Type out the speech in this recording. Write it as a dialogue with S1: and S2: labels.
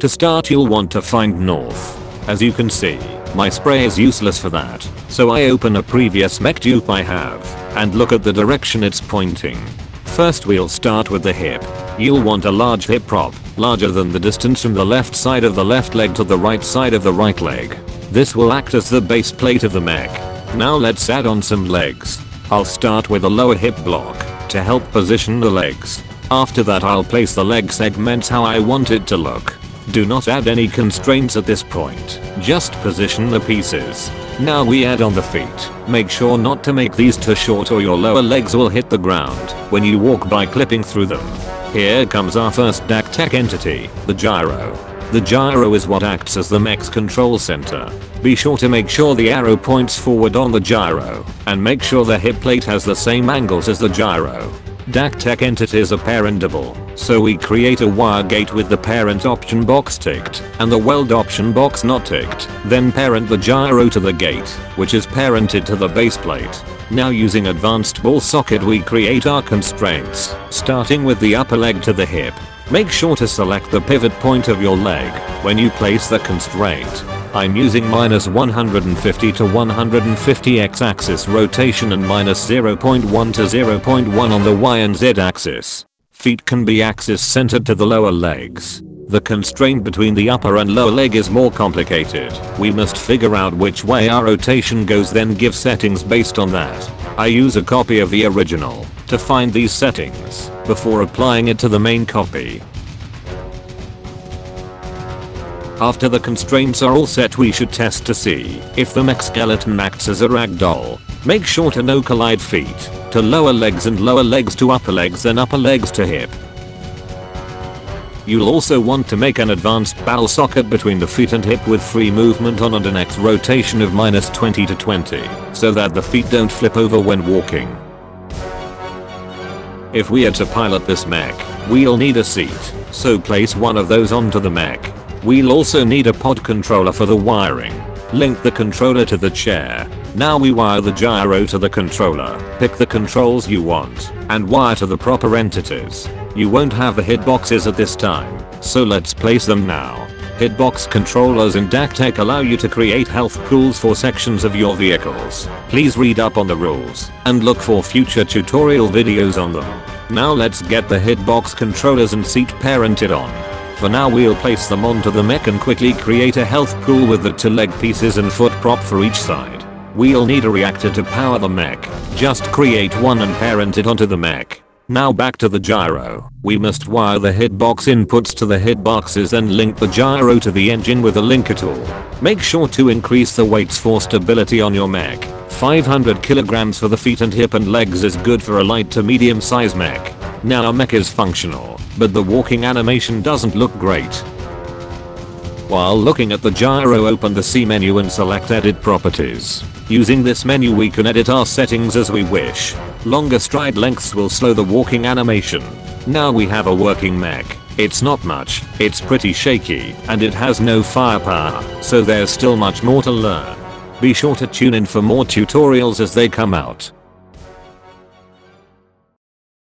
S1: To start you'll want to find north. As you can see, my spray is useless for that, so I open a previous mech dupe I have, and look at the direction it's pointing. First we'll start with the hip. You'll want a large hip prop, larger than the distance from the left side of the left leg to the right side of the right leg. This will act as the base plate of the mech. Now let's add on some legs. I'll start with a lower hip block to help position the legs. After that I'll place the leg segments how I want it to look. Do not add any constraints at this point, just position the pieces. Now we add on the feet. Make sure not to make these too short or your lower legs will hit the ground when you walk by clipping through them. Here comes our first DakTek entity, the gyro. The gyro is what acts as the mech's control center. Be sure to make sure the arrow points forward on the gyro, and make sure the hip plate has the same angles as the gyro. DakTek entities are parentable, so we create a wire gate with the parent option box ticked and the weld option box not ticked, then parent the gyro to the gate, which is parented to the base plate. Now using advanced ball socket we create our constraints, starting with the upper leg to the hip, Make sure to select the pivot point of your leg when you place the constraint. I'm using minus 150 to 150 x axis rotation and minus 0.1 to 0.1 on the y and z axis. Feet can be axis centered to the lower legs. The constraint between the upper and lower leg is more complicated. We must figure out which way our rotation goes then give settings based on that. I use a copy of the original to find these settings before applying it to the main copy. After the constraints are all set we should test to see if the mech skeleton acts as a ragdoll. Make sure to no collide feet to lower legs and lower legs to upper legs and upper legs to hip. You'll also want to make an advanced ball socket between the feet and hip with free movement on and an X rotation of minus 20 to 20 so that the feet don't flip over when walking. If we are to pilot this mech, we'll need a seat, so place one of those onto the mech. We'll also need a pod controller for the wiring. Link the controller to the chair. Now we wire the gyro to the controller, pick the controls you want, and wire to the proper entities. You won't have the hitboxes at this time, so let's place them now. Hitbox controllers in DAC allow you to create health pools for sections of your vehicles. Please read up on the rules and look for future tutorial videos on them. Now let's get the hitbox controllers and seat parented on. For now we'll place them onto the mech and quickly create a health pool with the two leg pieces and foot prop for each side. We'll need a reactor to power the mech. Just create one and parent it onto the mech. Now back to the gyro. We must wire the hitbox inputs to the hitboxes and link the gyro to the engine with a linker tool. Make sure to increase the weights for stability on your mech. 500 kilograms for the feet and hip and legs is good for a light to medium size mech. Now our mech is functional, but the walking animation doesn't look great. While looking at the gyro open the C menu and select edit properties. Using this menu we can edit our settings as we wish. Longer stride lengths will slow the walking animation. Now we have a working mech. It's not much, it's pretty shaky, and it has no firepower, so there's still much more to learn. Be sure to tune in for more tutorials as they come out.